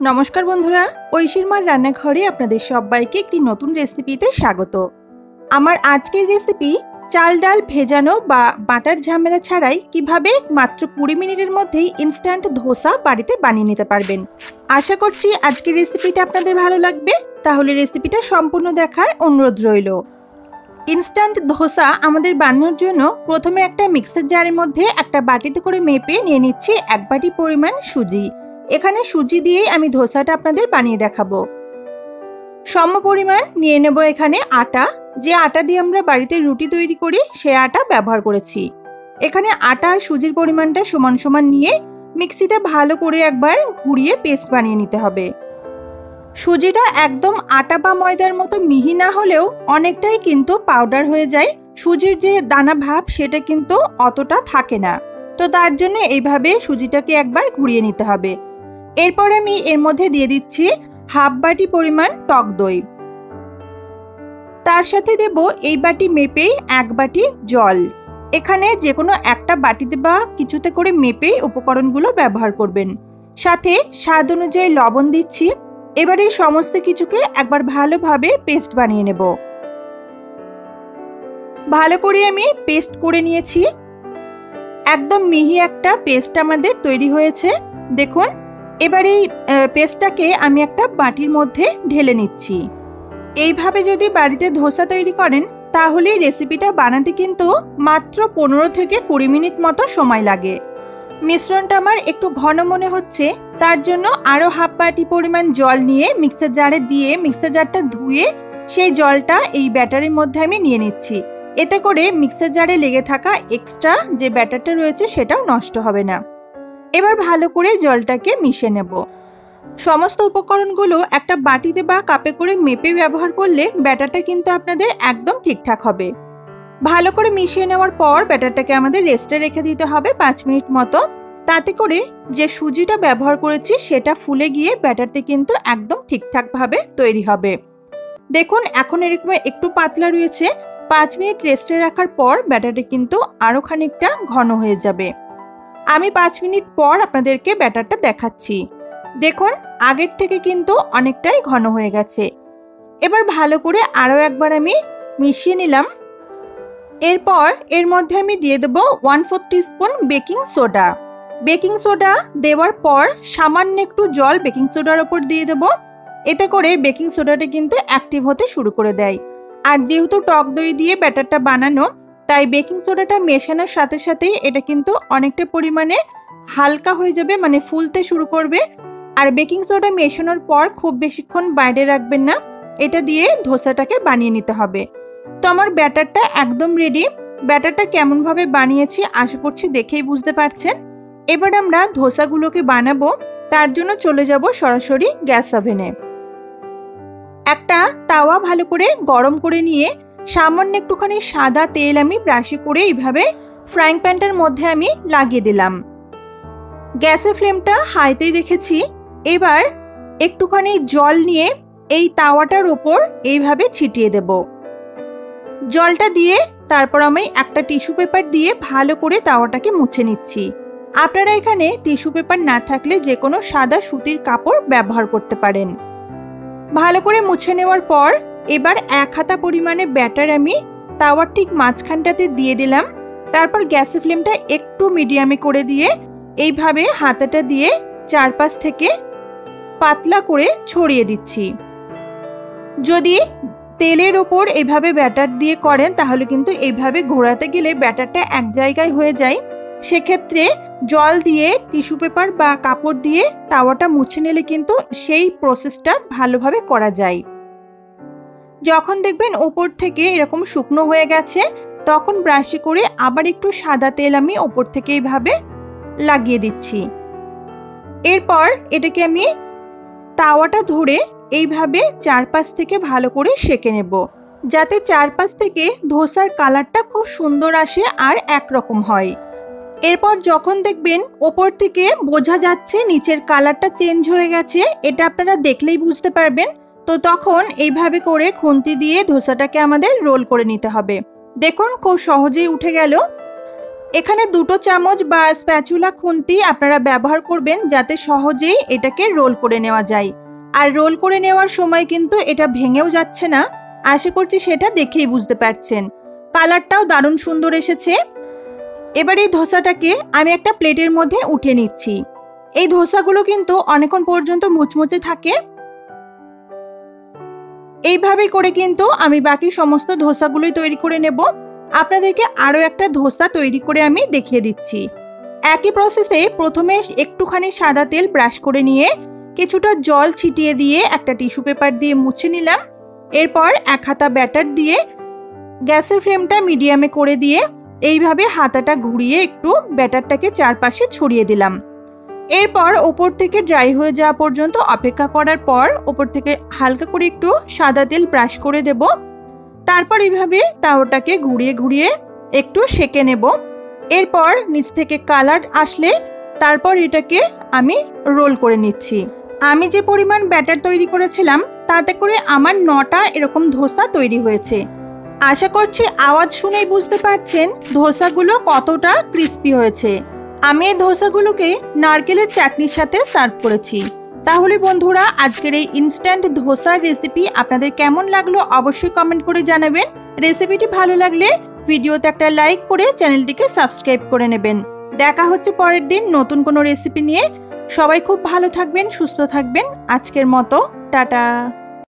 নমস্কার বন্ধুরা, ঐশীর মার রান্নাঘরে আপনাদের সবাইকে একটি নতুন রেসিপিতে স্বাগত। আমার আজকের রেসিপি চাল ডাল ভেজানো বা বাটার ঝামেলা ছাড়াই কীভাবে মাত্র কুড়ি মিনিটের মধ্যেই ইনস্ট্যান্ট ধোসা বাড়িতে বানিয়ে নিতে পারবেন। আশা করছি আজকের রেসিপিটা আপনাদের ভালো লাগবে, তাহলে রেসিপিটা সম্পূর্ণ দেখার অনুরোধ রইল। ইনস্ট্যান্ট ধোসা আমাদের বানানোর জন্য প্রথমে একটা মিক্সার জারের মধ্যে একটা বাটিতে করে মেপে নিয়ে নিচ্ছি এক বাটি পরিমাণ সুজি। এখানে সুজি দিয়েই আমি ধোসাটা আপনাদের বানিয়ে দেখাবো। সম পরিমাণ নিয়ে নেব এখানে আটা। যে আটা দিয়ে আমরা বাড়িতে রুটি তৈরি করি, সে আটা ব্যবহার করেছি। এখানে আটা আর সুজির পরিমাণটা সমান সমান নিয়ে মিক্সিতে ভালো করে একবার ঘুরিয়ে পেস্ট বানিয়ে নিতে হবে। সুজিটা একদম আটা বা ময়দার মতো মিহি না হলেও অনেকটাই কিন্তু পাউডার হয়ে যায়। সুজির যে দানা ভাব, সেটা কিন্তু অতটা থাকে না। তো তার জন্য এইভাবে সুজিটাকে একবার ঘুরিয়ে নিতে হবে। এরপর আমি এর মধ্যে দিয়ে দিচ্ছি হাফ বাটি পরিমাণ টক দই। তার সাথে দেব এই বাটি মেপেই এক বাটি জল। এখানে যে কোনো একটা বাটিতে বা কিছুতে করে মেপেই উপকরণগুলো ব্যবহার করবেন। সাথে স্বাদ অনুযায়ী লবণ দিচ্ছি। এবার সমস্ত কিছুকে একবার ভালোভাবে পেস্ট বানিয়ে নেব। ভালো করে আমি পেস্ট করে নিয়েছি। একদম মিহি একটা পেস্ট আমাদের তৈরি হয়েছে। দেখুন এবার এই পেস্টটাকে আমি একটা বাটির মধ্যে ঢেলে নিচ্ছি। এইভাবে যদি বাড়িতে ধোসা তৈরি করেন, তাহলে রেসিপিটা বানাতে কিন্তু মাত্র পনেরো থেকে কুড়ি মিনিট মতো সময় লাগে। মিশ্রণটা আমার একটু ঘন মনে হচ্ছে, তার জন্য আরও হাফ বাটি পরিমাণ জল নিয়ে মিক্সার জারে দিয়ে মিক্সার জারটা ধুয়ে সেই জলটা এই ব্যাটারির মধ্যে আমি নিয়ে নিচ্ছি। এতে করে মিক্সার জারে লেগে থাকা এক্সট্রা যে ব্যাটারটা রয়েছে, সেটাও নষ্ট হবে না। এবার ভালো করে জলটাকে মিশে নেব। সমস্ত উপকরণগুলো একটা বাটিতে বা কাপে করে মেপে ব্যবহার করলে ব্যাটারটা কিন্তু আপনাদের একদম ঠিকঠাক হবে। ভালো করে মিশিয়ে নেওয়ার পর ব্যাটারটাকে আমাদের রেস্টে রেখে দিতে হবে পাঁচ মিনিট মতো। তাতে করে যে সুজিটা ব্যবহার করেছি সেটা ফুলে গিয়ে ব্যাটারটি কিন্তু একদম ঠিকঠাকভাবে তৈরি হবে। দেখুন, এখন এরকম একটু পাতলা রয়েছে। পাঁচ মিনিট রেস্টে রাখার পর ব্যাটারটি কিন্তু আরও খানিকটা ঘন হয়ে যাবে। আমি পাঁচ মিনিট পর আপনাদেরকে ব্যাটারটা দেখাচ্ছি। দেখুন, আগের থেকে কিন্তু অনেকটাই ঘন হয়ে গেছে। এবার ভালো করে আরও একবার আমি মিশিয়ে নিলাম। এরপর এর মধ্যে আমি দিয়ে দেবো one four spoon baking soda. Baking soda দেওয়ার পর সামান্য একটু জল বেকিং সোডার ওপর দিয়ে দেব। এতে করে বেকিং সোডাটা কিন্তু অ্যাক্টিভ হতে শুরু করে দেয়। আর যেহেতু টক দই দিয়ে ব্যাটারটা বানানো তাই বেকিং সোডাটা মেশানোর সাথে সাথেই এটা কিন্তু অনেকটা পরিমাণে হালকা হয়ে যাবে মানে ফুলতে শুরু করবে। আর বেকিং সোডা মেশানোর পর খুব বেশিক্ষণ বাইরে রাখবেন না, এটা দিয়ে ধোসাটাকে বানিয়ে নিতে হবে। তো আমার ব্যাটারটা একদম রেডি ব্যাটারটা কেমনভাবে বানিয়েছি আশা করছি দেখেই বুঝতে পারছেন। এবার আমরা ধোসাগুলোকে বানাবো, তার জন্য চলে যাব সরাসরি গ্যাস ওভেনে। একটা তাওয়া ভালো করে গরম করে নিয়ে সামান্য একটুখানি সাদা তেল আমি ব্রাশি করে এইভাবে ফ্রাইং প্যানটার মধ্যে আমি লাগিয়ে দিলাম। গ্যাসের ফ্লেমটা হাইতেই রেখেছি এবার একটুখানি জল নিয়ে এই তাওয়াটার ওপর এইভাবে ছিটিয়ে দেব। জলটা দিয়ে তারপর আমি একটা টিস্যু পেপার দিয়ে ভালো করে তাওয়াটাকে মুছে নিচ্ছি। আপনারা এখানে টিস্যু পেপার না থাকলে যে কোনো সাদা সুতির কাপড় ব্যবহার করতে পারেন। ভালো করে মুছে নেওয়ার পর এবার এক হাতা পরিমাণে ব্যাটার আমি তাওয়ার ঠিক মাঝখানটাতে দিয়ে দিলাম। তারপর গ্যাসের ফ্লেমটা একটু মিডিয়ামে করে দিয়ে এইভাবে হাতাটা দিয়ে চারপাশ থেকে পাতলা করে ছড়িয়ে দিচ্ছি। যদি তেলের ওপর এইভাবে ব্যাটার দিয়ে করেন তাহলে কিন্তু এইভাবে ঘোরাতে গেলে ব্যাটারটা এক জায়গায় হয়ে যায়। সেক্ষেত্রে জল দিয়ে টিস্যু পেপার বা কাপড় দিয়ে তাওয়াটা মুছে নিলে কিন্তু সেই প্রসেসটা ভালোভাবে করা যায়। যখন দেখবেন ওপর থেকে এরকম শুকনো হয়ে গেছে, তখন ব্রাশে করে আবার একটু সাদা তেল আমি ওপর থেকে এইভাবে লাগিয়ে দিচ্ছি। এরপর এটাকে আমি তাওয়াটা ধরে এইভাবে চারপাশ থেকে ভালো করে সেকে নেব, যাতে চারপাশ থেকে ধোসার কালারটা খুব সুন্দর আসে আর একরকম হয়। এরপর যখন দেখবেন ওপর থেকে বোঝা যাচ্ছে নিচের কালারটা চেঞ্জ হয়ে গেছে, এটা আপনারা দেখলেই বুঝতে পারবেন। তো তখন এইভাবে করে খুন্তি দিয়ে ধোসাটাকে আমাদের রোল করে নিতে হবে। দেখুন খুব সহজেই উঠে গেল। এখানে দুটো চামচ বা স্প্যাচুলা খুন্তি আপনারা ব্যবহার করবেন যাতে সহজেই এটাকে রোল করে নেওয়া যায়। আর রোল করে নেওয়ার সময় কিন্তু এটা ভেঙেও যাচ্ছে না। আশা করছি সেটা দেখেই বুঝতে পারছেন। কালারটাও দারুণ সুন্দর এসেছে। এবার এই ধোসাটাকে আমি একটা প্লেটের মধ্যে উঠে নিচ্ছি। এই ধোসাগুলো কিন্তু অনেকক্ষণ পর্যন্ত মুচমুচে থাকে। এইভাবে করে কিন্তু আমি বাকি সমস্ত ধোসাগুলোই তৈরি করে নেব। আপনাদেরকে আরও একটা ধোসা তৈরি করে আমি দেখিয়ে দিচ্ছি। একই প্রসেসে প্রথমে একটুখানি সাদা তেল ব্রাশ করে নিয়ে কিছুটা জল ছিটিয়ে দিয়ে একটা টিস্যু পেপার দিয়ে মুছে নিলাম। এরপর এক হাতা ব্যাটার দিয়ে গ্যাসের ফ্লেমটা মিডিয়ামে করে দিয়ে এইভাবে হাতাটা ঘুরিয়ে একটু ব্যাটারটাকে চারপাশে ছড়িয়ে দিলাম। এরপর ওপর থেকে ড্রাই হয়ে যাওয়া পর্যন্ত অপেক্ষা করার পর ওপর থেকে হালকা করে একটু সাদা তেল ব্রাশ করে দেব। তারপর এইভাবে তাওটাকে ঘুরিয়ে ঘুরিয়ে একটু সেকে নেব। এরপর নিচ থেকে কালার আসলে তারপর এটাকে আমি রোল করে নিচ্ছি। আমি যে পরিমাণ ব্যাটার তৈরি করেছিলাম, তাতে করে আমার নটা এরকম ধোসা তৈরি হয়েছে। আশা করছি আওয়াজ শুনেই বুঝতে পারছেন ধোসাগুলো কতটা ক্রিস্পি হয়েছে। আমি এই ধোসাগুলোকে নারকেলের চাটনির সাথে সার্ভ করেছি। তাহলে বন্ধুরা, আজকের এই ইনস্ট্যান্ট ধোসার রেসিপি আপনাদের কেমন লাগল অবশ্যই কমেন্ট করে জানাবেন। রেসিপিটি ভালো লাগলে ভিডিওতে একটা লাইক করে চ্যানেলটিকে সাবস্ক্রাইব করে নেবেন। দেখা হচ্ছে পরের দিন নতুন কোনো রেসিপি নিয়ে। সবাই খুব ভালো থাকবেন, সুস্থ থাকবেন। আজকের মতো, টাটা।